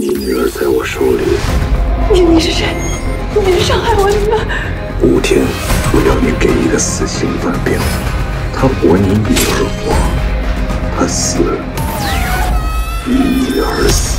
你女儿在我手里。你你是谁？你是伤害我女儿？吴天，我要你给一个死刑犯辩护。他活，你女儿活；他死，你女儿死。